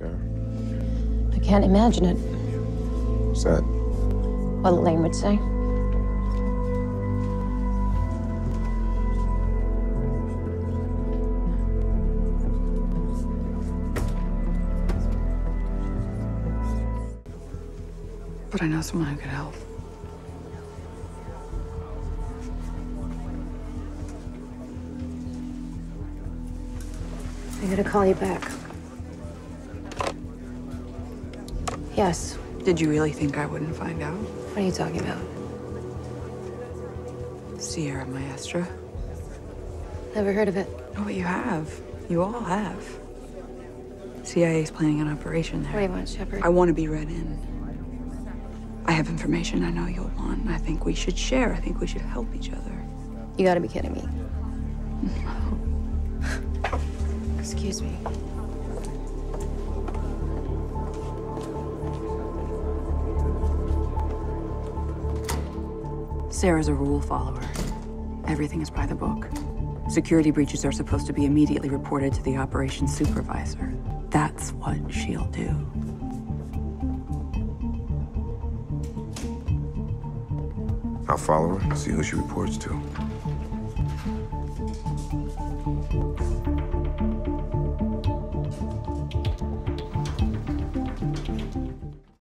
Sarah? I can't imagine it. What's that? What Elaine would say. But I know someone who could help. I gotta call you back. Yes. Did you really think I wouldn't find out? What are you talking about? Sierra Maestra. Never heard of it. Oh, but you have. You all have. CIA's planning an operation there. What do you want, Shepard? I want to be read in. I have information I know you'll want. I think we should share. I think we should help each other. You gotta be kidding me. Excuse me. Sarah's a rule follower. Everything is by the book. Security breaches are supposed to be immediately reported to the operations supervisor. That's what she'll do. I'll follow her, see who she reports to.